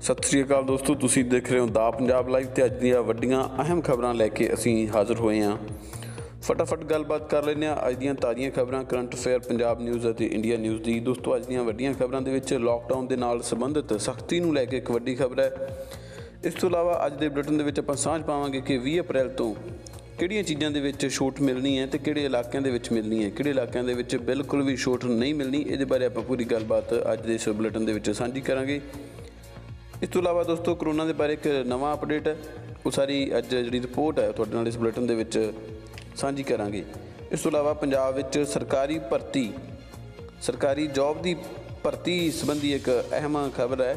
ਸਤਿ ਸ੍ਰੀ ਅਕਾਲ ਦੋਸਤੋ, ਤੁਸੀਂ ਦੇਖ ਰਹੇ ਹੋ ਦਾ ਪੰਜਾਬ ਲਾਈਵ ਤੇ ਅੱਜ ਦੀਆਂ ਵੱਡੀਆਂ ਅਹਿਮ ਖਬਰਾਂ ਲੈ ਕੇ ਅਸੀਂ ਹਾਜ਼ਰ ਹੋਏ ਹਾਂ। ਫਟਾਫਟ ਗੱਲਬਾਤ ਕਰ ਲੈਂਦੇ ਹਾਂ ਅੱਜ ਦੀਆਂ ਤਾਜ਼ੀਆਂ ਖਬਰਾਂ, ਕਰੰਟ ਅਫੇਅਰ, ਪੰਜਾਬ ਨਿਊਜ਼ ਅਤੇ ਇੰਡੀਆ ਨਿਊਜ਼ ਦੀ। ਦੋਸਤੋ, ਅੱਜ ਦੀਆਂ ਵੱਡੀਆਂ ਖਬਰਾਂ ਦੇ ਵਿੱਚ ਲਾਕਡਾਊਨ ਦੇ ਨਾਲ ਸੰਬੰਧਿਤ ਸਖਤੀ ਨੂੰ ਲੈ ਕੇ ਇੱਕ ਵੱਡੀ ਖਬਰ ਹੈ। ਇਸ ਤੋਂ ਇਲਾਵਾ ਅੱਜ ਦੇ ਬੁਲੇਟਿਨ ਦੇ ਵਿੱਚ ਆਪਾਂ ਸਾਂਝ ਪਾਵਾਂਗੇ ਕਿ 20 ਅਪ੍ਰੈਲ ਤੋਂ ਕਿਹੜੀਆਂ ਚੀਜ਼ਾਂ ਦੇ ਵਿੱਚ ਛੋਟ ਮਿਲਣੀ ਹੈ ਤੇ ਕਿਹੜੇ ਇਲਾਕਿਆਂ ਦੇ ਵਿੱਚ ਮਿਲਣੀ ਹੈ। ਕਿਹੜੇ ਇਲਾਕਿਆਂ ਦੇ ਵਿੱਚ ਬਿਲਕੁਲ ਵੀ ਛੂਟ ਨਹੀਂ ਮਿਲਣੀ, ਇਹਦੇ ਬਾਰੇ ਆਪਾਂ ਪੂਰੀ ਗੱਲਬਾਤ ਅੱਜ ਦੇ ਇਸ ਬੁਲੇਟਿਨ ਦੇ ਵਿੱਚ ਸਾਂਝੀ ਕਰਾਂਗੇ। ਇਸ ਤੋਂ ਇਲਾਵਾ ਦੋਸਤੋ, ਕਰੋਨਾ ਦੇ ਬਾਰੇ ਇੱਕ ਨਵਾਂ ਅਪਡੇਟ ਹੈ। ਉਹ ਸਾਰੀ ਅੱਜ ਜਿਹੜੀ ਰਿਪੋਰਟ ਹੈ ਤੁਹਾਡੇ ਨਾਲ ਇਸ ਬੁਲੇਟਿਨ ਦੇ ਵਿੱਚ ਸਾਂਝੀ ਕਰਾਂਗੇ। ਇਸ ਤੋਂ ਇਲਾਵਾ ਪੰਜਾਬ ਵਿੱਚ ਸਰਕਾਰੀ ਭਰਤੀ, ਸਰਕਾਰੀ ਜੌਬ ਦੀ ਭਰਤੀ ਸੰਬੰਧੀ ਇੱਕ ਅਹਿਮ ਖਬਰ ਹੈ।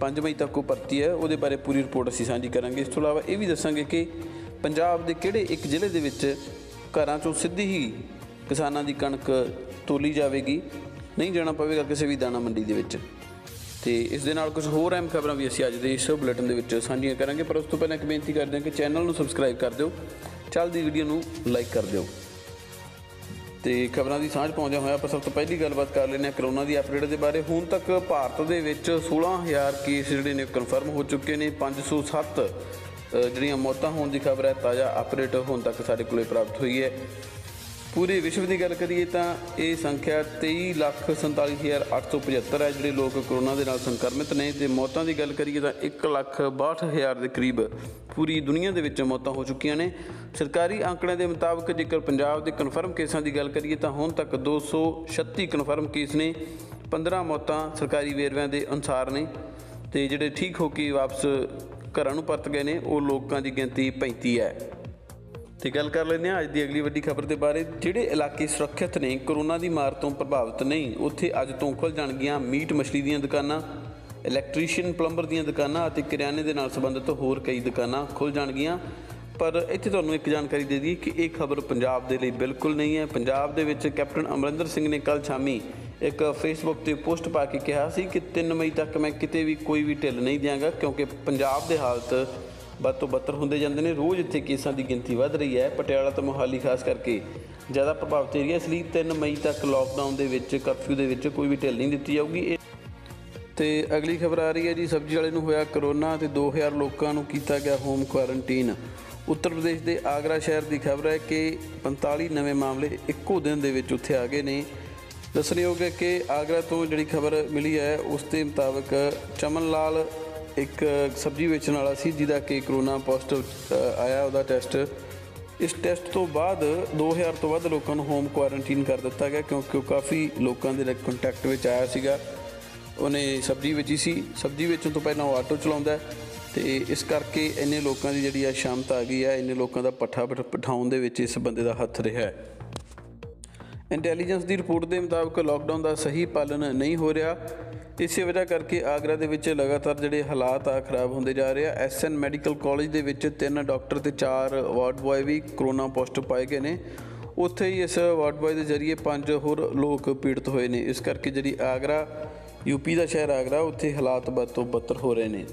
5 ਮਈ ਤੱਕ ਉਹ ਭਰਤੀ ਹੈ, ਉਹਦੇ ਬਾਰੇ ਪੂਰੀ ਰਿਪੋਰਟ ਅਸੀਂ ਸਾਂਝੀ ਕਰਾਂਗੇ। ਇਸ ਤੋਂ ਇਲਾਵਾ ਇਹ ਵੀ ਦੱਸਾਂਗੇ ਕਿ ਪੰਜਾਬ ਦੇ ਕਿਹੜੇ ਇੱਕ ਜ਼ਿਲ੍ਹੇ ਦੇ ਵਿੱਚ ਘਰਾਂ ਚੋਂ ਸਿੱਧੀ ਹੀ ਕਿਸਾਨਾਂ ਦੀ ਕਣਕ ਤੋਲੀ ਜਾਵੇਗੀ? ਨਹੀਂ ਜਾਣਾ ਪਵੇਗਾ ਕਿਸੇ ਵੀ ਦਾਣਾ ਮੰਡੀ ਦੇ ਵਿੱਚ। ਤੇ ਇਸ ਦੇ ਨਾਲ ਕੁਝ ਹੋਰ ਅਹਿਮ ਖਬਰਾਂ ਵੀ ਅਸੀਂ ਅੱਜ ਦੇ ਇਸ ਬੁਲੇਟਿਨ ਦੇ ਵਿੱਚ ਸਾਂਝੀਆਂ ਕਰਾਂਗੇ ਪਰ ਉਸ ਤੋਂ ਪਹਿਲਾਂ ਇੱਕ ਬੇਨਤੀ ਕਰਦੇ ਹਾਂ ਕਿ ਚੈਨਲ ਨੂੰ ਸਬਸਕ੍ਰਾਈਬ ਕਰ ਦਿਓ ਚੱਲਦੀ ਵੀਡੀਓ ਨੂੰ ਲਾਈਕ ਕਰ ਦਿਓ। ਤੇ ਖਬਰਾਂ ਦੀ ਸਾਂਝ ਪਾਉਂਦਿਆਂ ਹੋਇਆ ਆਪਾਂ ਸਭ ਤੋਂ ਪਹਿਲੀ ਗੱਲਬਾਤ ਕਰ ਲੈਂਦੇ ਹਾਂ ਕਰੋਨਾ ਦੀ ਅਪਡੇਟ ਦੇ ਬਾਰੇ। ਹੁਣ ਤੱਕ ਭਾਰਤ ਦੇ ਵਿੱਚ 16000 ਕੇਸ ਜਿਹੜੇ ਨੇ ਕਨਫਰਮ ਹੋ ਚੁੱਕੇ ਨੇ 507 ਅ, ਜਿਹੜੀਆਂ ਮੌਤਾਂ ਹੋਣ ਦੀ ਖਬਰ ਹੈ ਤਾਜ਼ਾ ਅਪਡੇਟ ਹੁਣ ਤੱਕ ਸਾਡੇ ਕੋਲੇ ਪ੍ਰਾਪਤ ਹੋਈ ਹੈ। ਪੂਰੇ ਵਿਸ਼ਵ ਦੀ ਗੱਲ ਕਰੀਏ ਤਾਂ ਇਹ ਸੰਖਿਆ 23,47,875 ਹੈ ਜਿਹੜੇ ਲੋਕ ਕਰੋਨਾ ਦੇ ਨਾਲ ਸੰਕਰਮਿਤ ਨੇ ਤੇ ਮੌਤਾਂ ਦੀ ਗੱਲ ਕਰੀਏ ਤਾਂ 1,62,000 ਦੇ ਕਰੀਬ ਪੂਰੀ ਦੁਨੀਆ ਦੇ ਵਿੱਚ ਮੌਤਾਂ ਹੋ ਚੁੱਕੀਆਂ ਨੇ। ਸਰਕਾਰੀ ਅੰਕੜਿਆਂ ਦੇ ਮੁਤਾਬਕ ਜੇਕਰ ਪੰਜਾਬ ਦੇ ਕਨਫਰਮ ਕੇਸਾਂ ਦੀ ਗੱਲ ਕਰੀਏ ਤਾਂ ਹੁਣ ਤੱਕ 236 ਕਨਫਰਮ ਕੇਸ ਨੇ 15 ਮੌਤਾਂ ਸਰਕਾਰੀ ਵੇਰਵਿਆਂ ਦੇ ਅਨੁਸਾਰ ਨੇ ਤੇ ਜਿਹੜੇ ਠੀਕ ਹੋ ਕੇ ਵਾਪਸ ਘਰਾਂ ਨੂੰ ਪਰਤ ਗਏ ਨੇ ਉਹ ਲੋਕਾਂ ਦੀ ਗਿਣਤੀ 35 ਹੈ। ਤੇ ਗੱਲ ਕਰ ਲੈਂਦੇ ਹਾਂ ਅੱਜ ਦੀ ਅਗਲੀ ਵੱਡੀ ਖਬਰ ਦੇ ਬਾਰੇ। ਜਿਹੜੇ ਇਲਾਕੇ ਸੁਰੱਖਿਅਤ ਨੇ, ਕਰੋਨਾ ਦੀ ਮਾਰ ਤੋਂ ਪ੍ਰਭਾਵਿਤ ਨਹੀਂ, ਉੱਥੇ ਅੱਜ ਤੋਂ ਖੁੱਲ ਜਾਣਗੀਆਂ ਮੀਟ ਮਛਲੀ ਦੀਆਂ ਦੁਕਾਨਾਂ, ਇਲੈਕਟ੍ਰੀਸ਼ੀਅਨ ਪਲੰਬਰ ਦੀਆਂ ਦੁਕਾਨਾਂ ਅਤੇ ਕਿਰਿਆਨੇ ਦੇ ਨਾਲ ਸੰਬੰਧਿਤ ਹੋਰ ਕਈ ਦੁਕਾਨਾਂ ਖੁੱਲ ਜਾਣਗੀਆਂ ਪਰ ਇੱਥੇ ਤੁਹਾਨੂੰ ਇੱਕ ਜਾਣਕਾਰੀ ਦੇ ਦਈਏ ਕਿ ਇਹ ਖਬਰ ਪੰਜਾਬ ਦੇ ਲਈ ਬਿਲਕੁਲ ਨਹੀਂ ਹੈ। ਪੰਜਾਬ ਦੇ ਵਿੱਚ ਕੈਪਟਨ ਅਮਰਿੰਦਰ ਸਿੰਘ ਨੇ ਕੱਲ ਸ਼ਾਮੀ ਇੱਕ ਫੇਸਬੁੱਕ ਤੇ ਪੋਸਟ ਪਾ ਕੇ ਕਿਹਾ ਸੀ ਕਿ 3 ਮਈ ਤੱਕ ਮੈਂ ਕਿਤੇ ਵੀ ਕੋਈ ਵੀ ਢਿੱਲ ਨਹੀਂ ਦਿਆਂਗਾ, ਕਿਉਂਕਿ ਪੰਜਾਬ ਦੇ ਹਾਲਤ ਵੱਧ ਤੋਂ ਬੱਤਰ ਹੁੰਦੇ ਜਾਂਦੇ ਨੇ। ਰੋਜ਼ ਇੱਥੇ ਕੇਸਾਂ ਦੀ ਗਿਣਤੀ ਵੱਧ ਰਹੀ ਹੈ। ਪਟਿਆਲਾ ਤੇ ਮੋਹਾਲੀ ਖਾਸ ਕਰਕੇ ਜ਼ਿਆਦਾ ਪ੍ਰਭਾਵਿਤ ਏਰੀਆ ਇਸ ਲਈ 3 ਮਈ ਤੱਕ ਲੋਕਡਾਊਨ ਦੇ ਵਿੱਚ, ਕਰਫਿਊ ਦੇ ਵਿੱਚ ਕੋਈ ਵੀ ਢਿੱਲ ਨਹੀਂ ਦਿੱਤੀ ਜਾਊਗੀ। ਇਹ ਤੇ ਅਗਲੀ ਖਬਰ ਆ ਰਹੀ ਹੈ ਜੀ। ਸਬਜ਼ੀ ਵਾਲੇ ਨੂੰ ਹੋਇਆ ਕਰੋਨਾ ਤੇ 2000 ਲੋਕਾਂ ਨੂੰ ਕੀਤਾ ਗਿਆ ਹੋਮ ਕੁਆਰੰਟੀਨ ਉੱਤਰ ਪ੍ਰਦੇਸ਼ ਦੇ ਆਗਰਾ ਸ਼ਹਿਰ ਦੀ ਖਬਰ ਹੈ ਕਿ 45 ਨਵੇਂ ਮਾਮਲੇ ਇੱਕੋ ਦਿਨ ਦੇ ਵਿੱਚ ਉੱਥੇ ਆ ਗਏ ਨੇ। ਦੱਸਣਯੋਗ ਹੈ ਕਿ ਆਗਰਾ ਤੋਂ ਜਿਹੜੀ ਖਬਰ ਮਿਲੀ ਹੈ, ਉਸ ਦੇ ਮੁਤਾਬਕ ਚਮਨ ਲਾਲ ਇੱਕ ਸਬਜ਼ੀ ਵੇਚਣ ਵਾਲਾ ਸੀ ਜਿਹਦਾ ਕਿ ਕਰੋਨਾ ਪੋਜ਼ਿਟਿਵ ਆਇਆ ਉਹਦਾ ਟੈਸਟ ਇਸ ਟੈਸਟ ਤੋਂ ਬਾਅਦ 2000 ਤੋਂ ਵੱਧ ਲੋਕਾਂ ਨੂੰ ਹੋਮ ਕੁਆਰੰਟਾਈਨ ਕਰ ਦਿੱਤਾ ਗਿਆ ਕਿਉਂਕਿ ਉਹ ਕਾਫੀ ਲੋਕਾਂ ਦੇ ਕੰਟੈਕਟ ਵਿੱਚ ਆਇਆ ਸੀਗਾ। ਉਹਨੇ ਸਬਜ਼ੀ ਵੇਚੀ ਸੀ। ਸਬਜ਼ੀ ਵੇਚਣ ਤੋਂ ਪਹਿਲਾਂ ਉਹ ਆਟੋ ਚਲਾਉਂਦਾ ਹੈ ਤੇ ਇਸ ਕਰਕੇ ਇੰਨੇ ਲੋਕਾਂ ਦੀ ਜਿਹੜੀ ਆ ਸ਼ਾਮਤ ਆ ਗਈ ਹੈ ਇੰਨੇ ਲੋਕਾਂ ਦਾ ਪੱਠਾ ਬਿਠ- ਬਿਠਾਉਣ ਦੇ ਵਿੱਚ ਇਸ ਬੰਦੇ ਦਾ ਹੱਥ ਰਿਹਾ ਹੈ। ਇੰਟੈਲੀਜੈਂਸ ਦੀ ਰਿਪੋਰਟ ਦੇ ਮੁਤਾਬਕ ਲਾਕਡਾਊਨ ਦਾ ਸਹੀ ਪਾਲਣ ਨਹੀਂ ਹੋ ਰਿਹਾ। ਇਸੇ ਵਜ੍ਹਾ ਕਰਕੇ ਆਗਰਾ ਦੇ ਵਿੱਚ ਲਗਾਤਾਰ ਜਿਹੜੇ ਹਾਲਾਤ ਆ ਖਰਾਬ ਹੁੰਦੇ ਜਾ ਰਹੇ ਆ। ਐਸਐਨ ਮੈਡੀਕਲ ਕਾਲਜ ਦੇ ਵਿੱਚ ਤਿੰਨ ਡਾਕਟਰ ਤੇ ਚਾਰ ਵਾਰਡ ਬॉय ਵੀ ਕਰੋਨਾ ਪੋਜ਼ਿਟਿਵ ਪਾਏ ਗਏ ਨੇ। ਉੱਥੇ ਹੀ ਇਸ ਵਾਰਡ ਬॉय ਦੇ ਜ਼ਰੀਏ ਪੰਜ ਹੋਰ ਲੋਕ ਪੀੜਤ ਹੋਏ ਨੇ। ਇਸ ਕਰਕੇ ਜਿਹੜੀ ਆਗਰਾ ਯੂਪੀ ਦਾ ਸ਼ਹਿਰ ਆਗਰਾ, ਉੱਥੇ ਹਾਲਾਤ ਬਦ ਤੋਂ ਬੱਤਰ ਹੋ ਰਹੇ ਨੇ।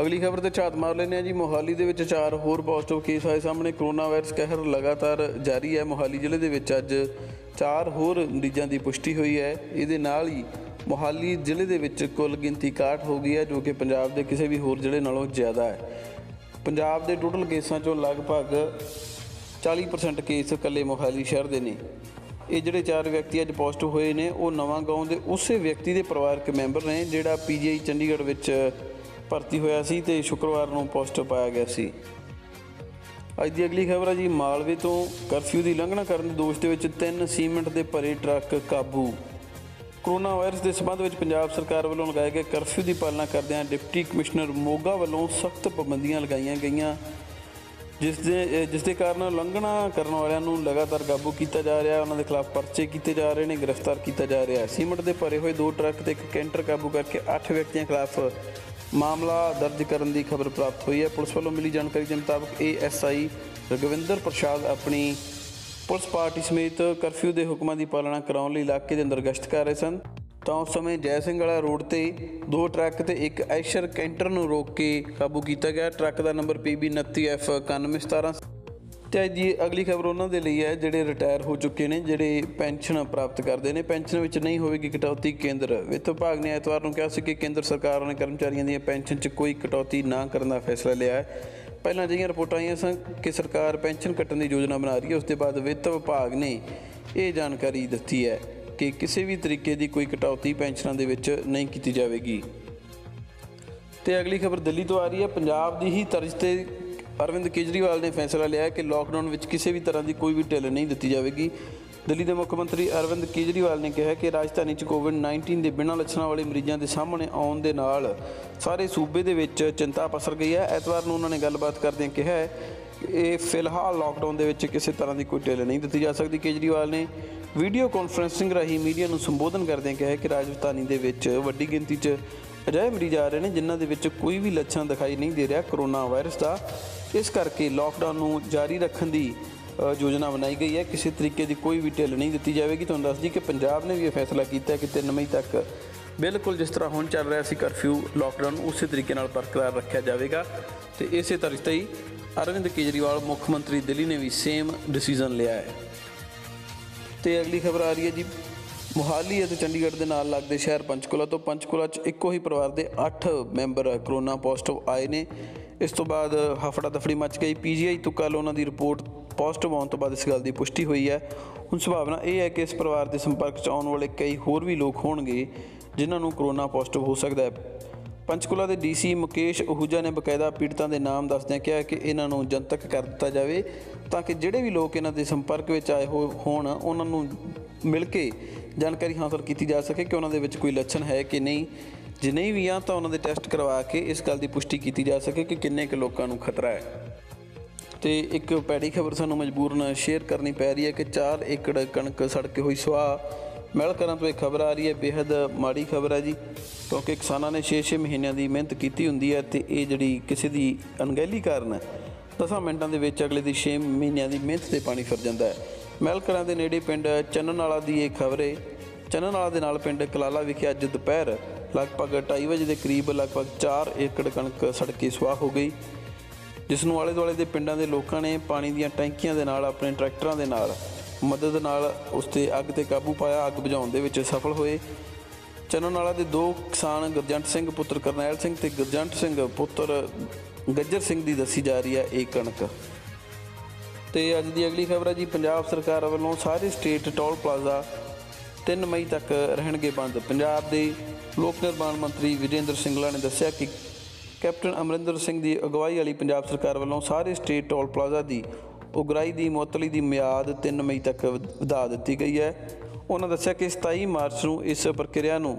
ਅਗਲੀ ਖਬਰ ਤੇ ਝਾਤ ਮਾਰ ਲੈਂਦੇ ਆ ਜੀ। ਮੋਹਾਲੀ ਦੇ ਵਿੱਚ ਚਾਰ ਹੋਰ ਪੋਜ਼ਿਟਿਵ ਕੇਸ ਆਏ ਸਾਹਮਣੇ। ਕਰੋਨਾ ਵਾਇਰਸ ਕਹਿਰ ਲਗਾਤਾਰ ਜਾਰੀ ਹੈ। ਮੋਹਾਲੀ ਜ਼ਿਲ੍ਹੇ ਦੇ ਵਿੱਚ ਅੱਜ ਚਾਰ ਹੋਰ ਮਰੀਜ਼ਾਂ ਦੀ ਪੁਸ਼ਟੀ ਹੋਈ ਹੈ। ਇਹਦੇ ਨਾਲ ਹੀ ਮੋਹਾਲੀ ਜ਼ਿਲ੍ਹੇ ਦੇ ਵਿੱਚ ਕੁੱਲ ਗਿਣਤੀ 61 ਹੋ ਗਈ ਹੈ, ਜੋ ਕਿ ਪੰਜਾਬ ਦੇ ਕਿਸੇ ਵੀ ਹੋਰ ਜ਼ਿਲ੍ਹੇ ਨਾਲੋਂ ਜ਼ਿਆਦਾ ਹੈ। ਪੰਜਾਬ ਦੇ ਟੋਟਲ ਕੇਸਾਂ ਚੋਂ ਲਗਭਗ 40% ਕੇਸ ਇਕੱਲੇ ਮੋਹਾਲੀ ਸ਼ਹਿਰ ਦੇ ਨੇ। ਇਹ ਜਿਹੜੇ ਚਾਰ ਵਿਅਕਤੀ ਅੱਜ ਪੋਜ਼ਿਟਿਵ ਹੋਏ ਨੇ, ਉਹ ਨਵਾਂ ਗਾਉਂ ਦੇ ਉਸੇ ਵਿਅਕਤੀ ਦੇ ਪਰਿਵਾਰਕ ਮੈਂਬਰ ਨੇ, ਜਿਹੜਾ ਪੀਜੀਆਈ ਚੰਡੀਗੜ੍ਹ ਵਿੱਚ ਭਰਤੀ ਹੋਇਆ ਸੀ ਤੇ ਸ਼ੁੱਕਰਵਾਰ ਨੂੰ ਪੋਜ਼ਿਟਿਵ ਪਾਇਆ ਗਿਆ ਸੀ। ਅੱਜ ਦੀ ਅਗਲੀ ਖਬਰ ਹੈ ਜੀ, ਮਾਲਵੇ ਤੋਂ ਕਰਫਿਊ ਦੀ ਉਲੰਘਣਾ ਕਰਨ ਦੇ ਦੋਸ਼ ਦੇ ਵਿੱਚ ਤਿੰਨ ਸੀਮੈਂਟ ਦੇ ਭਰੇ ਟਰੱਕ ਕਾਬੂ। ਕਰੋਨਾ ਵਾਇਰਸ ਦੇ ਸਬੰਧ ਵਿੱਚ ਪੰਜਾਬ ਸਰਕਾਰ ਵੱਲੋਂ ਲਗਾਏ ਗਏ ਕਰਫਿਊ ਦੀ ਪਾਲਣਾ ਕਰਦਿਆਂ ਡਿਪਟੀ ਕਮਿਸ਼ਨਰ ਮੋਗਾ ਵੱਲੋਂ ਸਖਤ ਪਾਬੰਦੀਆਂ ਲਗਾਈਆਂ ਗਈਆਂ। ਜਿਸ ਦੇ ਜਿਸ ਦੇ ਕਾਰਨ ਉਲੰਘਣਾ ਕਰਨ ਵਾਲਿਆਂ ਨੂੰ ਲਗਾਤਾਰ ਕਾਬੂ ਕੀਤਾ ਜਾ ਰਿਹਾ, ਉਹਨਾਂ ਦੇ ਖਿਲਾਫ ਪਰਚੇ ਕੀਤੇ ਜਾ ਰਹੇ ਨੇ, ਗ੍ਰਿਫਤਾਰ ਕੀਤਾ ਜਾ ਰਿਹਾ ਹੈ। ਦੇ ਭਰੇ ਹੋਏ ਦੋ ਟਰੱਕ ਤੇ ਇੱਕ ਕੈਂਟਰ ਕਾਬੂ ਕਰਕੇ 8 ਵਿਅਕਤੀਆਂ ਖਿਲਾਫ ਮਾਮਲਾ ਦਰਜ ਕਰਨ ਦੀ ਖਬਰ ਪ੍ਰਾਪਤ ਹੋਈ ਹੈ। ਪੁਲਿਸ ਵੱਲੋਂ ਮਿਲੀ ਜਾਣਕਾਰੀ ਦੇ ਮੁਤਾਬਕ ਏਐਸਆਈ ਰਗਵਿੰਦਰ ਪ੍ਰਸਾਦ ਆਪਣੀ ਪੁਲਿਸ ਪਾਰਟੀ ਸਮੇਤ ਕਰਫਿਊ ਦੇ ਹੁਕਮਾਂ ਦੀ ਪਾਲਣਾ ਕਰਾਉਣ ਲਈ ਇਲਾਕੇ ਦੇ ਅੰਦਰ ਗਸ਼ਤ ਕਰ ਰਹੇ ਸਨ। ਤਾਂ ਉਸ ਸਮੇਂ ਜੈ ਸਿੰਘ ਵਾਲਾ ਰੋਡ ਤੇ ਦੋ ਟਰੱਕ ਤੇ ਇੱਕ ਐਸ਼ਰ ਕੈਂਟਰ ਨੂੰ ਰੋਕ ਕੇ ਕਾਬੂ ਕੀਤਾ ਗਿਆ। ਟਰੱਕ ਦਾ ਨੰਬਰ PB 29F 9117 ਤੇ ਅੱਜ ਦੀ ਅਗਲੀ ਖਬਰ ਉਹਨਾਂ ਦੇ ਲਈ ਹੈ, ਜਿਹੜੇ ਰਿਟਾਇਰ ਹੋ ਚੁੱਕੇ ਨੇ, ਜਿਹੜੇ ਪੈਨਸ਼ਨ ਪ੍ਰਾਪਤ ਕਰਦੇ ਨੇ। ਪੈਨਸ਼ਨ ਵਿੱਚ ਨਹੀਂ ਹੋਵੇਗੀ ਕਟੌਤੀ ਕੇਂਦਰ। ਵਿੱਤ ਵਿਭਾਗ ਨੇ ਐਤਵਾਰ ਨੂੰ ਕਿਹਾ ਸੀ ਕਿ ਕੇਂਦਰ ਸਰਕਾਰ ਨੇ ਕਰਮਚਾਰੀਆਂ ਦੀਆਂ ਪੈਨਸ਼ਨ 'ਚ ਕੋਈ ਕਟੌਤੀ ਨਾ ਕਰਨ ਦਾ ਫੈਸਲਾ ਲਿਆ ਹੈ। ਪਹਿਲਾਂ ਜਿਹੀਆਂ ਰਿਪੋਰਟਾਂ ਆਈਆਂ ਸਨ ਕਿ ਸਰਕਾਰ ਪੈਨਸ਼ਨ ਕੱਟਣ ਦੀ ਯੋਜਨਾ ਬਣਾ ਰਹੀ ਹੈ, ਉਸ ਦੇ ਬਾਅਦ ਵਿੱਤ ਵਿਭਾਗ ਨੇ ਇਹ ਜਾਣਕਾਰੀ ਦਿੱਤੀ ਹੈ ਕਿ ਕਿਸੇ ਵੀ ਤਰੀਕੇ ਦੀ ਕੋਈ ਕਟੌਤੀ ਪੈਨਸ਼ਨਾਂ ਦੇ ਵਿੱਚ ਨਹੀਂ ਕੀਤੀ ਜਾਵੇਗੀ। ਤੇ ਅਗਲੀ ਖਬਰ ਦਿੱਲੀ ਤੋਂ ਆ ਰਹੀ ਹੈ। ਪੰਜਾਬ ਦੀ ਹੀ ਤਰਜ਼ ਤੇ ਅਰਵਿੰਦ ਕੇਜਰੀਵਾਲ ਨੇ ਫੈਸਲਾ ਲਿਆ ਹੈ ਕਿ ਲਾਕਡਾਊਨ ਵਿੱਚ ਕਿਸੇ ਵੀ ਤਰ੍ਹਾਂ ਦੀ ਕੋਈ ਵੀ ਢਿੱਲ ਨਹੀਂ ਦਿੱਤੀ ਜਾਵੇਗੀ। ਦਿੱਲੀ ਦੇ ਮੁੱਖ ਮੰਤਰੀ ਅਰਵਿੰਦ ਕੇਜਰੀਵਾਲ ਨੇ ਕਿਹਾ ਕਿ ਰਾਜਧਾਨੀ 'ਚ ਕੋਵਿਡ-19 ਦੇ ਬਿਨਾਂ ਲੱਛਣਾਂ ਵਾਲੇ ਮਰੀਜ਼ਾਂ ਦੇ ਸਾਹਮਣੇ ਆਉਣ ਦੇ ਨਾਲ ਸਾਰੇ ਸੂਬੇ ਦੇ ਵਿੱਚ ਚਿੰਤਾ ਪਸਰ ਗਈ ਹੈ। ਐਤਵਾਰ ਨੂੰ ਉਹਨਾਂ ਨੇ ਗੱਲਬਾਤ ਕਰਦਿਆਂ ਕਿਹਾ ਇਹ ਫਿਲਹਾਲ ਲਾਕਡਾਊਨ ਦੇ ਵਿੱਚ ਕਿਸੇ ਤਰ੍ਹਾਂ ਦੀ ਕੋਈ ਢਿੱਲ ਨਹੀਂ ਦਿੱਤੀ ਜਾ ਸਕਦੀ। ਕੇਜਰੀਵਾਲ ਨੇ ਵੀਡੀਓ ਕਾਨਫਰੰਸਿੰਗ ਰਾਹੀਂ ਮੀਡੀਆ ਨੂੰ ਸੰਬੋਧਨ ਕਰਦਿਆਂ ਕਿਹਾ ਕਿ ਰਾਜਧਾਨੀ ਦੇ ਵਿੱਚ ਵੱਡੀ ਗਿਣਤੀ 'ਚ ਅਜਿਹੇ ਮਰੀਜ਼ ਆ ਰਹੇ ਨੇ ਜਿਨ੍ਹਾਂ ਦੇ ਵਿੱਚ ਕੋਈ ਵੀ ਲੱਛਣ ਦਿਖਾਈ ਨਹੀਂ ਦੇ ਰਿਹਾ ਕਰੋਨਾ ਵਾਇਰਸ ਦਾ। ਇਸ ਕਰਕੇ ਲਾਕਡਾਊਨ ਨੂੰ ਜਾਰੀ ਰੱਖਣ ਦੀ ਯੋਜਨਾ ਬਣਾਈ ਗਈ ਹੈ। ਕਿਸੇ ਤਰੀਕੇ ਦੀ ਕੋਈ ਵੀ ਢਿੱਲ ਨਹੀਂ ਦਿੱਤੀ ਜਾਵੇਗੀ। ਤੁਹਾਨੂੰ ਦੱਸ ਦਈਏ ਕਿ ਪੰਜਾਬ ਨੇ ਵੀ ਇਹ ਫੈਸਲਾ ਕੀਤਾ ਕਿ 3 ਮਈ ਤੱਕ ਬਿਲਕੁਲ ਜਿਸ ਤਰ੍ਹਾਂ ਹੁਣ ਚੱਲ ਰਿਹਾ ਸੀ ਕਰਫਿਊ ਲਾਕਡਾਊਨ ਉਸੇ ਤਰੀਕੇ ਨਾਲ ਬਰਕਰਾਰ ਰੱਖਿਆ ਜਾਵੇਗਾ। ਤੇ ਇਸੇ ਤਰ੍ਹਾਂ ਤੇ ਹੀ ਅਰਵਿੰਦ ਕੇਜਰੀਵਾਲ, ਮੁੱਖ ਮੰਤਰੀ ਦਿੱਲੀ ਨੇ ਵੀ ਸੇਮ ਡਿਸੀਜਨ ਲਿਆ ਹੈ। ਤੇ ਅਗਲੀ ਖਬਰ ਆ ਰਹੀ ਹੈ ਜੀ। ਮੁਹਾਲੀ ਅਤੇ ਚੰਡੀਗੜ੍ਹ ਦੇ ਨਾਲ ਲੱਗਦੇ ਸ਼ਹਿਰ ਪੰਚਕੂਲਾ ਤੋਂ ਪੰਚਕੂਲਾ 'ਚ ਇੱਕੋ ਹੀ ਪਰਿਵਾਰ ਦੇ 8 ਮੈਂਬਰ ਕਰੋਨਾ ਪੋਜ਼ਿਟਿਵ ਆਏ ਨੇ। ਇਸ ਤੋਂ ਬਾਅਦ ਹਫੜਾ ਦਫੜੀ ਮਚ ਗਈ। ਪੀਜੀਆਈ ਤੋਂ ਕੱਲ੍ਹ ਉਹਨਾਂ ਦੀ ਰਿਪੋਰਟ ਪੋਜ਼ਿਟਿਵ ਆਉਣ ਤੋਂ ਬਾਅਦ ਇਸ ਗੱਲ ਦੀ ਪੁਸ਼ਟੀ ਹੋਈ ਹੈ। ਹੁਣ ਸੰਭਾਵਨਾ ਇਹ ਹੈ ਕਿ ਇਸ ਪਰਿਵਾਰ ਦੇ ਸੰਪਰਕ 'ਚ ਆਉਣ ਵਾਲੇ ਕਈ ਹੋਰ ਵੀ ਲੋਕ ਹੋਣਗੇ, ਜਿਨ੍ਹਾਂ ਨੂੰ ਕਰੋਨਾ ਪੋਜ਼ਿਟਿਵ ਹੋ ਸਕਦਾ ਹੈ। ਪੰਚਕੂਲਾ ਦੇ ਡੀਸੀ ਮੁਕੇਸ਼ ਅਹੂਜਾ ਨੇ ਬਕਾਇਦਾ ਪੀੜਤਾਂ ਦੇ ਨਾਮ ਦੱਸਦਿਆਂ ਕਿਹਾ ਕਿ ਇਹਨਾਂ ਨੂੰ ਜਨਤਕ ਕਰ ਦਿੱਤਾ ਜਾਵੇ ਤਾਂ ਕਿ ਜਿਹੜੇ ਵੀ ਲੋਕ ਇਹਨਾਂ ਦੇ ਸੰਪਰਕ ਵਿੱਚ ਆਏ ਹੋ, ਹੋਣ, ਉਹਨਾਂ ਨੂੰ ਮਿਲ ਕੇ ਜਾਣਕਾਰੀ ਹਾਸਲ ਕੀਤੀ ਜਾ ਸਕੇ ਕਿ ਉਹਨਾਂ ਦੇ ਵਿੱਚ ਕੋਈ ਲੱਛਣ ਹੈ ਕਿ ਨਹੀਂ। ਜੇ ਨਹੀਂ ਵੀ ਆ, ਤਾਂ ਉਹਨਾਂ ਦੇ ਟੈਸਟ ਕਰਵਾ ਕੇ ਇਸ ਗੱਲ ਦੀ ਪੁਸ਼ਟੀ ਕੀਤੀ ਜਾ ਸਕੇ ਕਿ ਕਿੰਨੇ ਕੁ ਲੋਕਾਂ ਨੂੰ ਖਤਰਾ ਹੈ। ਤੇ ਇੱਕ ਪੈੜੀ ਖਬਰ ਸਾਨੂੰ ਮਜਬੂਰਨ ਸ਼ੇਅਰ ਕਰਨੀ ਪੈ ਰਹੀ ਹੈ ਕਿ 4 ਏਕੜ ਕਣਕ ਸੜ ਕੇ ਹੋਈ ਸੁਆਹ। ਮਹਿਲ ਕਰਾਂ ਤੋਂ ਇਹ ਖਬਰ ਆ ਰਹੀ ਹੈ ਬੇहद ਮਾੜੀ ਖਬਰ ਹੈ ਜੀ, ਕਿਉਂਕਿ ਕਿਸਾਨਾਂ ਨੇ 6-6 ਮਹੀਨਿਆਂ ਦੀ ਮਿਹਨਤ ਕੀਤੀ ਹੁੰਦੀ ਹੈ ਤੇ ਇਹ ਜਿਹੜੀ ਕਿਸੇ ਦੀ ਅਣਗਹਿਲੀ ਕਾਰਨ 10 ਮਿੰਟਾਂ ਦੇ ਵਿੱਚ ਅਗਲੇ ਦੀ 6 ਮਹੀਨਿਆਂ ਦੀ ਮਿਹਨਤ ਤੇ ਪਾਣੀ ਫਿਰ ਜਾਂਦਾ ਹੈ। ਮਹਿਲ ਕਲਾਂ ਦੇ ਨੇੜੇ ਪਿੰਡ ਚੰਨਨ ਵਾਲਾ ਦੀ ਇਹ ਖਬਰ ਹੈ ਚੰਨਨ ਵਾਲਾ ਦੇ ਨਾਲ ਪਿੰਡ ਕਲਾਲਾ ਵਿਖੇ ਅੱਜ ਦੁਪਹਿਰ ਲਗਭਗ 2:30 ਵਜੇ ਦੇ ਕਰੀਬ ਲਗਭਗ 4 ਏਕੜ ਕਣਕ ਸੜ ਕੇ ਸੁਆਹ ਹੋ ਗਈ, ਜਿਸ ਨੂੰ ਆਲੇ ਦੁਆਲੇ ਦੇ ਪਿੰਡਾਂ ਦੇ ਲੋਕਾਂ ਨੇ ਪਾਣੀ ਦੀਆਂ ਟੈਂਕੀਆਂ ਦੇ ਨਾਲ, ਆਪਣੇ ਟਰੈਕਟਰਾਂ ਦੇ ਨਾਲ ਮਦਦ ਨਾਲ ਉਸ ਤੇ ਅੱਗ ਤੇ ਕਾਬੂ ਪਾਇਆ, ਅੱਗ ਬੁਝਾਉਣ ਦੇ ਵਿੱਚ ਸਫਲ ਹੋਏ। ਚੰਨਨ ਵਾਲਾ ਦੇ ਦੋ ਕਿਸਾਨ ਗੁਰਜੰਟ ਸਿੰਘ, ਪੁੱਤਰ ਕਰਨੈਲ ਸਿੰਘ ਤੇ ਗੁਰਜੰਟ ਸਿੰਘ, ਪੁੱਤਰ ਗੱਜਰ ਸਿੰਘ ਦੀ ਦੱਸੀ ਜਾ ਰਹੀ ਹੈ ਇਹ ਕਣਕ। ਤੇ ਅੱਜ ਦੀ ਅਗਲੀ ਖਬਰ ਹੈ ਜੀ, ਪੰਜਾਬ ਸਰਕਾਰ ਵੱਲੋਂ ਸਾਰੇ ਸਟੇਟ ਟੋਲ ਪਲਾਜ਼ਾ 3 ਮਈ ਤੱਕ ਰਹਿਣਗੇ ਬੰਦ। ਪੰਜਾਬ ਦੇ ਲੋਕ ਨਿਰਮਾਣ ਮੰਤਰੀ ਵਿਜੇਂਦਰ ਸਿੰਗਲਾ ਨੇ ਦੱਸਿਆ ਕਿ ਕੈਪਟਨ ਅਮਰਿੰਦਰ ਸਿੰਘ ਦੀ ਅਗਵਾਈ ਵਾਲੀ ਪੰਜਾਬ ਸਰਕਾਰ ਵੱਲੋਂ ਸਾਰੇ ਸਟੇਟ ਟੋਲ ਪਲਾਜ਼ਾ ਦੀ ਉਗਰਾਈ ਦੀ ਮੁਅੱਤਲੀ ਦੀ ਮਿਆਦ 3 ਮਈ ਤੱਕ ਵਧਾ ਦਿੱਤੀ ਗਈ ਹੈ। ਉਹਨਾਂ ਦੱਸਿਆ ਕਿ 27 ਮਾਰਚ ਨੂੰ ਇਸ ਪ੍ਰਕਿਰਿਆ ਨੂੰ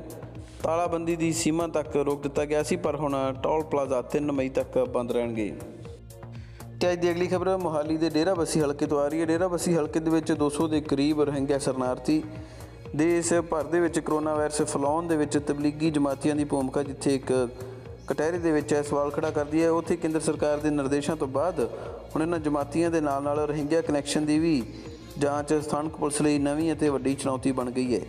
ਤਾਲਾਬੰਦੀ ਦੀ ਸੀਮਾ ਤੱਕ ਰੋਕ ਦਿੱਤਾ ਗਿਆ ਸੀ, ਪਰ ਹੁਣ ਟੋਲ ਪਲਾਜ਼ਾ 3 ਮਈ ਤੱਕ ਬੰਦ ਰਹਿਣਗੇ। ਤੇ ਅੱਜ ਦੀ ਅਗਲੀ ਖਬਰ, ਮੋਹਾਲੀ ਦੇ ਡੇਰਾਬੱਸੀ ਹਲਕੇ ਤੋਂ ਆ ਰਹੀ ਹੈ। ਡੇਰਾਬੱਸੀ ਹਲਕੇ ਦੇ ਵਿੱਚ 200 ਦੇ ਕਰੀਬ ਰਹਿੰਗੇ ਸ਼ਰਨਾਰਥੀ। ਦੇਸ਼ ਭਰ ਦੇ ਵਿੱਚ ਕਰੋਨਾ ਵਾਇਰਸ ਫੈਲਾਉਣ ਦੇ ਵਿੱਚ ਤਬਲੀਗੀ ਜਮਾਤੀਆਂ ਦੀ ਭੂਮਿਕਾ ਜਿੱਥੇ ਇੱਕ ਕਟਹਿਰੇ ਦੇ ਵਿੱਚ ਇਹ ਸਵਾਲ ਖੜਾ ਕਰਦੀ ਹੈ, ਉੱਥੇ ਕੇਂਦਰ ਸਰਕਾਰ ਦੇ ਨਿਰਦੇਸ਼ਾਂ ਤੋਂ ਬਾਅਦ ਹੁਣ ਇਹਨਾਂ ਜਮਾਤੀਆਂ ਦੇ ਨਾਲ ਨਾਲ ਰੋਹਿੰਗਿਆ ਕਨੈਕਸ਼ਨ ਦੀ ਵੀ ਜਾਂਚ ਸਥਾਨਕ ਪੁਲਿਸ ਲਈ ਨਵੀਂ ਅਤੇ ਵੱਡੀ ਚੁਣੌਤੀ ਬਣ ਗਈ ਹੈ।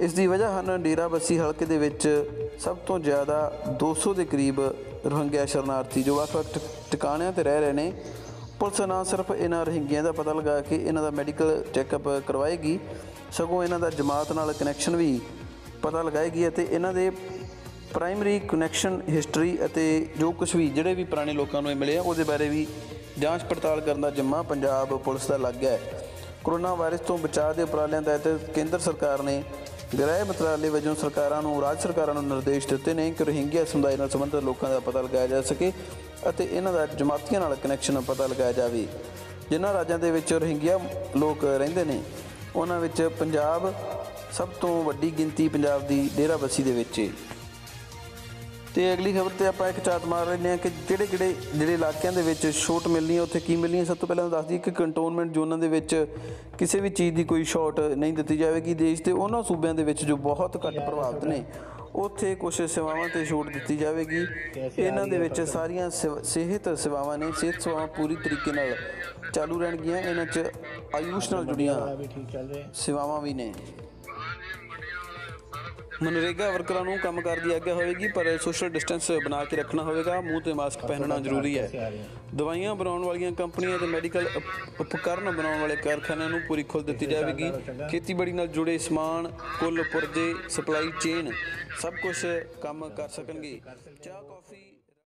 ਇਸ ਦੀ ਵਜ੍ਹਾ ਹਨ ਡੇਰਾਬੱਸੀ ਹਲਕੇ ਦੇ ਵਿੱਚ ਸਭ ਤੋਂ ਜ਼ਿਆਦਾ 200 ਦੇ ਕਰੀਬ ਰੋਹਿੰਗਿਆ ਸ਼ਰਨਾਰਥੀ ਜੋ ਵੱਖ-ਵੱਖ ਟਿ- ਟਿਕਾਣਿਆਂ ਤੇ ਰਹਿ ਰਹੇ ਨੇ। ਪੁਲਿਸ ਨਾ ਸਿਰਫ ਇਹਨਾਂ ਰੋਹਿੰਗਿਆਂ ਦਾ ਪਤਾ ਲਗਾ ਕੇ ਇਹਨਾਂ ਦਾ ਮੈਡੀਕਲ ਚੈੱਕਅਪ ਕਰਵਾਏਗੀ ਸਗੋਂ ਇਹਨਾਂ ਦਾ ਜਮਾਤ ਨਾਲ ਕਨੈਕਸ਼ਨ ਵੀ ਪਤਾ ਲਗਾਏਗੀ ਅਤੇ ਇਹਨਾਂ ਦੇ ਪ੍ਰਾਇਮਰੀ ਕਨੈਕਸ਼ਨ ਹਿਸਟਰੀ ਅਤੇ ਜੋ ਕੁਝ ਵੀ ਜਿਹੜੇ ਵੀ ਪੁਰਾਣੇ ਲੋਕਾਂ ਨੂੰ ਇਹ ਮਿਲੇ ਆ, ਉਹਦੇ ਬਾਰੇ ਵੀ ਜਾਂਚ ਪੜਤਾਲ ਕਰਨ ਦਾ ਜਿੰਮਾ ਪੰਜਾਬ ਪੁਲਿਸ ਦਾ ਲੱਗ ਗਿਆ ਹੈ। ਕੋਰੋਨਾ ਵਾਇਰਸ ਤੋਂ ਬਚਾਅ ਦੇ ਉਪਰਾਲਿਆਂ ਤਹਿਤ ਕੇਂਦਰ ਸਰਕਾਰ ਨੇ ਗ੍ਰਹਿ ਮੰਤਰਾਲੇ ਵਜੋਂ ਸਰਕਾਰਾਂ ਨੂੰ, ਰਾਜ ਸਰਕਾਰਾਂ ਨੂੰ ਨਿਰਦੇਸ਼ ਦਿੱਤੇ ਨੇ ਕਿ ਰੋਹਿੰਗਿਆ ਸਮੁਦਾਇ ਨਾਲ ਸੰਬੰਧਿਤ ਲੋਕਾਂ ਦਾ ਪਤਾ ਲਗਾਇਆ ਜਾ ਸਕੇ ਅਤੇ ਇਹਨਾਂ ਦਾ ਜਮਾਤੀਆਂ ਨਾਲ ਕਨੈਕਸ਼ਨ ਪਤਾ ਲਗਾਇਆ ਜਾਵੇ। ਜਿਨ੍ਹਾਂ ਰਾਜਾਂ ਦੇ ਵਿੱਚ ਰੋਹਿੰਗਿਆ ਲੋਕ ਰਹਿੰਦੇ ਨੇ ਉਹਨਾਂ ਵਿੱਚ ਪੰਜਾਬ ਸਭ ਤੋਂ ਵੱਡੀ ਗਿਣਤੀ ਪੰਜਾਬ ਦੀ ਡੇਰਾਬੱਸੀ ਦੇ ਵਿੱਚ ਹੈ ਤੇ ਅਗਲੀ ਖਬਰ ਤੇ ਆਪਾਂ ਇੱਕ ਝਾਤ ਮਾਰ ਲੈਂਦੇ ਹਾਂ ਕਿ ਜਿਹੜੇ ਕਿਹੜੇ ਜਿਹੜੇ ਇਲਾਕਿਆਂ ਦੇ ਵਿੱਚ ਛੋਟ ਮਿਲਣੀ ਹੈ, ਉੱਥੇ ਕੀ ਮਿਲਣੀ ਹੈ? ਸਭ ਤੋਂ ਪਹਿਲਾਂ ਦੱਸ ਦਈਏ ਕਿ ਕੰਟੋਨਮੈਂਟ ਜ਼ੋਨਾਂ ਦੇ ਵਿੱਚ ਕਿਸੇ ਵੀ ਚੀਜ਼ ਦੀ ਕੋਈ ਛੋਟ ਨਹੀਂ ਦਿੱਤੀ ਜਾਵੇਗੀ ਦੇਸ਼ ਦੇ ਉਹਨਾਂ ਸੂਬਿਆਂ ਦੇ ਵਿੱਚ ਜੋ ਬਹੁਤ ਘੱਟ ਪ੍ਰਭਾਵਿਤ ਨੇ। ਉੱਥੇ ਕੁਝ ਸੇਵਾਵਾਂ ਤੇ ਛੋਟ ਦਿੱਤੀ ਜਾਵੇਗੀ। ਇਹਨਾਂ ਦੇ ਵਿੱਚ ਸਾਰੀਆਂ ਸਿਹਤ ਸੇਵਾਵਾਂ ਨੇ ਸਿਹਤ ਸੇਵਾਵਾਂ ਪੂਰੀ ਤਰੀਕੇ ਨਾਲ ਚਾਲੂ ਰਹਿਣਗੀਆਂ। ਇਹਨਾਂ 'ਚ ਆਯੂਸ਼ ਨਾਲ ਜੁੜੀਆਂ ਸੇਵਾਵਾਂ ਵੀ ਨੇ। ਮਨਰੇਗਾ ਵਰਕਰਾਂ ਨੂੰ ਕੰਮ ਕਰਨ ਦੀ ਆਗਿਆ ਹੋਵੇਗੀ ਪਰ ਸੋਸ਼ਲ ਡਿਸਟੈਂਸ ਬਣਾ ਕੇ ਰੱਖਣਾ ਹੋਵੇਗਾ। ਮੂੰਹ ਤੇ ਮਾਸਕ ਪਹਿਨਣਾ ਜ਼ਰੂਰੀ ਹੈ। ਦਵਾਈਆਂ ਬਣਾਉਣ ਵਾਲੀਆਂ ਕੰਪਨੀਆਂ ਤੇ ਮੈਡੀਕਲ ਉਪ- ਉਪਕਰਨ ਬਣਾਉਣ ਵਾਲੇ ਕਾਰਖਾਨਿਆਂ ਨੂੰ ਪੂਰੀ ਖੁੱਲ੍ਹ ਦਿੱਤੀ ਜਾਵੇਗੀ। ਖੇਤੀਬਾੜੀ ਨਾਲ ਜੁੜੇ ਸਮਾਨ ਕੁੱਲ ਪੁਰਜੇ ਸਪਲਾਈ ਚੇਨ ਸਭ ਕੁਝ ਕੰਮ ਕਰ ਸਕਣਗੇ। ਚਾਹ